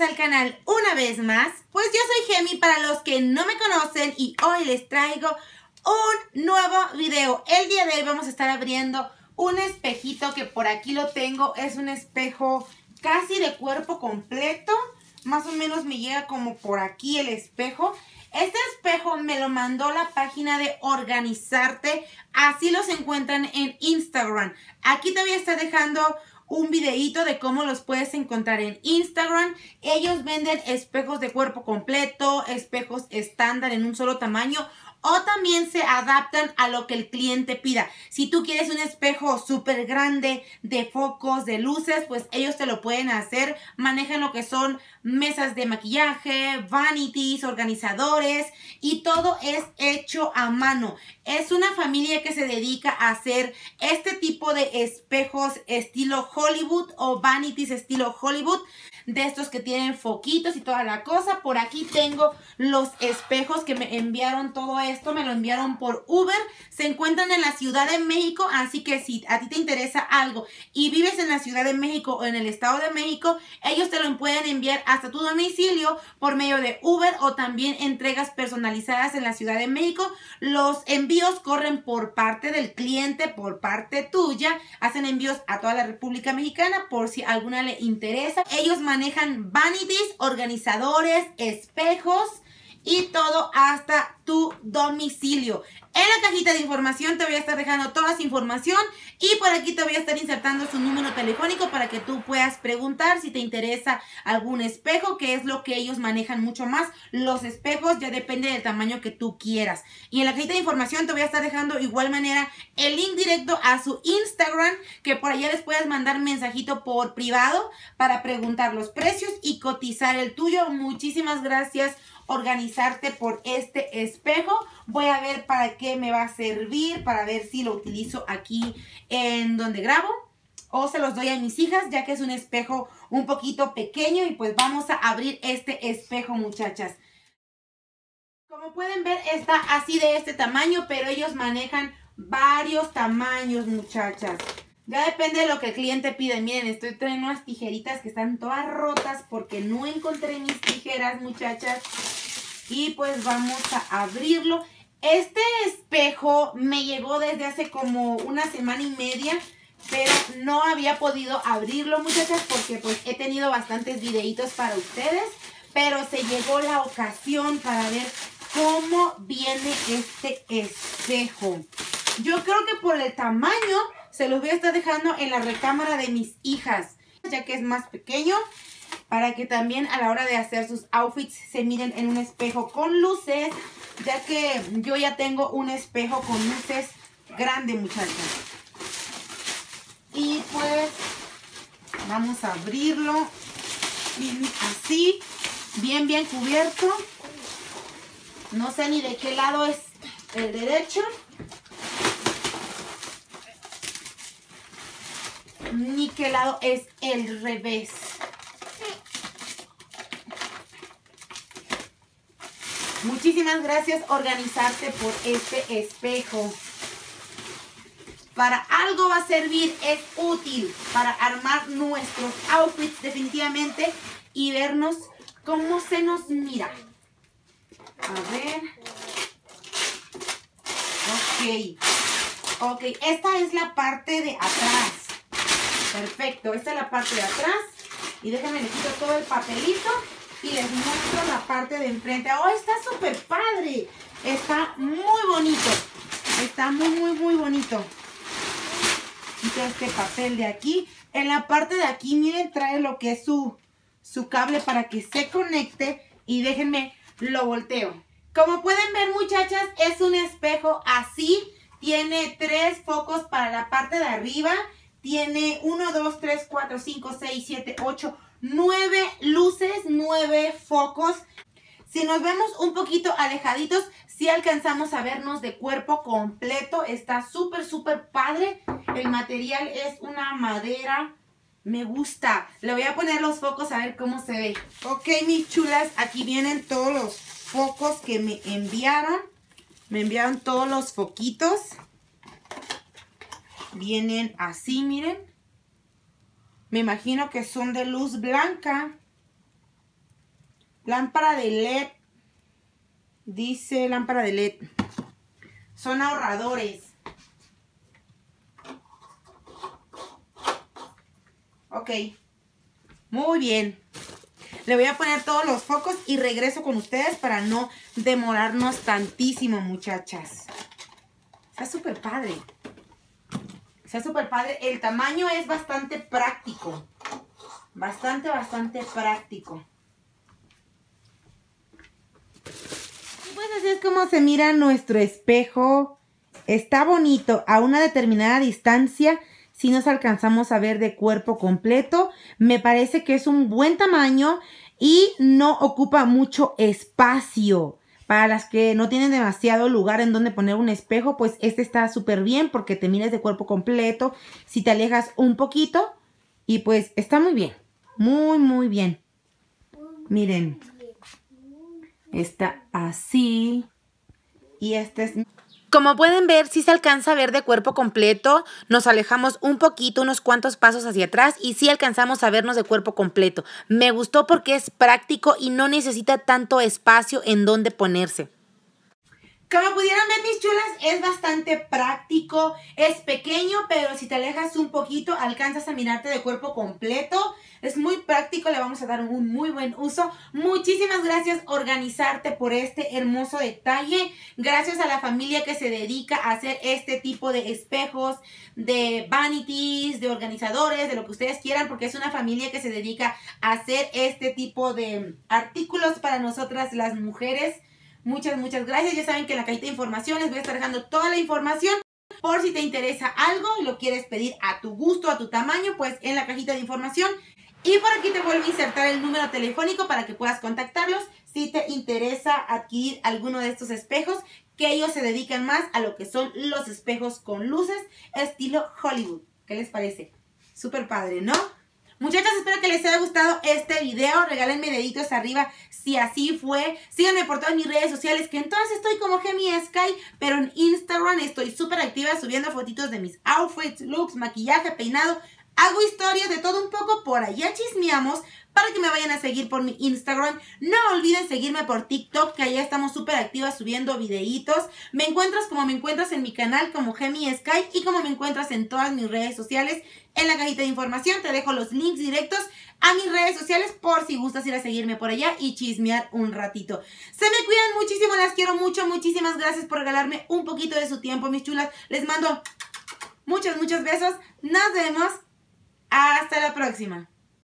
al canal una vez más. Pues yo soy Gemi para los que no me conocen y hoy les traigo un nuevo video. El día de hoy vamos a estar abriendo un espejito que por aquí lo tengo. Es un espejo casi de cuerpo completo. Más o menos me llega como por aquí el espejo. Este espejo me lo mandó la página de Organizarte. Así los encuentran en Instagram. Aquí te voy a estar dejando un videito de cómo los puedes encontrar en Instagram. Ellos venden espejos de cuerpo completo, espejos estándar en un solo tamaño o también se adaptan a lo que el cliente pida. Si tú quieres un espejo súper grande de focos, de luces, pues ellos te lo pueden hacer. Manejan lo que son mesas de maquillaje, vanities, organizadores y todo es hecho a mano. Es una familia que se dedica a hacer este tipo de espejos estilo Hollywood o vanities estilo Hollywood de estos que tienen foquitos y toda la cosa. Por aquí tengo los espejos que me enviaron todo esto, me lo enviaron por Uber. Se encuentran en la Ciudad de México, así que si a ti te interesa algo y vives en la Ciudad de México o en el Estado de México, ellos te lo pueden enviar hasta tu domicilio por medio de Uber o también entregas personalizadas en la Ciudad de México. Los envíos corren por parte del cliente, por parte tuya. Hacen envíos a toda la República Mexicana por si alguna le interesa. Ellos vanities, organizadores, espejos y todo hasta tu domicilio. En la cajita de información te voy a estar dejando toda esa información y por aquí te voy a estar insertando su número telefónico para que tú puedas preguntar si te interesa algún espejo, que es lo que ellos manejan mucho más. Los espejos ya depende del tamaño que tú quieras. Y en la cajita de información te voy a estar dejando igual manera el link directo a su Instagram, que por allá les puedes mandar mensajito por privado para preguntar los precios y cotizar el tuyo. Muchísimas gracias organizarte por este espejo. Voy a ver para qué me va a servir, para ver si lo utilizo aquí en donde grabo. O se los doy a mis hijas, ya que es un espejo un poquito pequeño. Y pues vamos a abrir este espejo, muchachas. Como pueden ver, está así de este tamaño, pero ellos manejan varios tamaños, muchachas. Ya depende de lo que el cliente pide. Miren, estoy trayendo unas tijeritas que están todas rotas porque no encontré mis tijeras, muchachas. Y pues vamos a abrirlo. Este espejo me llegó desde hace como una semana y media. Pero no había podido abrirlo, muchachas, porque pues he tenido bastantes videitos para ustedes. Pero se llegó la ocasión para ver cómo viene este espejo. Yo creo que por el tamaño se los voy a estar dejando en la recámara de mis hijas, ya que es más pequeño para que también a la hora de hacer sus outfits se miren en un espejo con luces, ya que yo ya tengo un espejo con luces grande, muchachos. Y pues vamos a abrirlo así, bien, bien cubierto. No sé ni de qué lado es el derecho. Ni qué lado es el revés. Muchísimas gracias organizarte por este espejo. Para algo va a servir, es útil para armar nuestros outfits definitivamente y vernos cómo se nos mira. A ver. Ok. Ok, esta es la parte de atrás. Perfecto, esta es la parte de atrás. Y déjenme le quito todo el papelito y les muestro la parte de enfrente. ¡Oh, está súper padre! Está muy bonito. Está muy, muy, muy bonito. Quito este papel de aquí. En la parte de aquí, miren, trae lo que es su, su cable para que se conecte. Y déjenme, lo volteo. Como pueden ver, muchachas, es un espejo así. Tiene tres focos para la parte de arriba. Tiene 1, 2, 3, 4, 5, 6, 7, 8, nueve luces, nueve focos. Si nos vemos un poquito alejaditos, si alcanzamos a vernos de cuerpo completo. Está súper, súper padre. El material es una madera. Me gusta. Le voy a poner los focos a ver cómo se ve. Ok, mis chulas, aquí vienen todos los focos que me enviaron. Me enviaron todos los foquitos. Vienen así, miren. Me imagino que son de luz blanca. Lámpara de LED. Dice lámpara de LED. Son ahorradores. Ok. Muy bien. Le voy a poner todos los focos y regreso con ustedes para no demorarnos tantísimo, muchachas. Está súper padre. Está súper padre. El tamaño es bastante práctico. Bastante, bastante práctico. Pues así es como se mira nuestro espejo. Está bonito a una determinada distancia si nos alcanzamos a ver de cuerpo completo. Me parece que es un buen tamaño y no ocupa mucho espacio. Para las que no tienen demasiado lugar en donde poner un espejo, pues este está súper bien porque te miras de cuerpo completo. Si te alejas un poquito y pues está muy bien. Muy, muy bien. Miren. Está así. Y este es como pueden ver, si se alcanza a ver de cuerpo completo, nos alejamos un poquito, unos cuantos pasos hacia atrás y sí alcanzamos a vernos de cuerpo completo. Me gustó porque es práctico y no necesita tanto espacio en donde ponerse. Como pudieron ver mis chulas, es bastante práctico, es pequeño, pero si te alejas un poquito alcanzas a mirarte de cuerpo completo. Es muy práctico, le vamos a dar un muy buen uso. Muchísimas gracias Organizarte por este hermoso detalle. Gracias a la familia que se dedica a hacer este tipo de espejos, de vanities, de organizadores, de lo que ustedes quieran, porque es una familia que se dedica a hacer este tipo de artículos para nosotras las mujeres. Muchas, muchas gracias. Ya saben que en la cajita de información les voy a estar dejando toda la información. Por si te interesa algo y lo quieres pedir a tu gusto, a tu tamaño, pues en la cajita de información. Y por aquí te vuelvo a insertar el número telefónico para que puedas contactarlos si te interesa adquirir alguno de estos espejos, que ellos se dedican más a lo que son los espejos con luces estilo Hollywood. ¿Qué les parece? Súper padre, ¿no? Muchachas, espero que les haya gustado este video. Regálenme deditos arriba si así fue. Síganme por todas mis redes sociales, que entonces estoy como Gemi Sky, pero en Instagram estoy súper activa subiendo fotitos de mis outfits, looks, maquillaje, peinado. Hago historias de todo un poco, por allá chismeamos para que me vayan a seguir por mi Instagram. No olviden seguirme por TikTok, que allá estamos súper activas subiendo videitos. Me encuentras como me encuentras en mi canal como Gemi Sky y como me encuentras en todas mis redes sociales. En la cajita de información te dejo los links directos a mis redes sociales por si gustas ir a seguirme por allá y chismear un ratito. Se me cuidan muchísimo, las quiero mucho, muchísimas gracias por regalarme un poquito de su tiempo, mis chulas. Les mando muchos, muchos besos. Nos vemos. Hasta la próxima.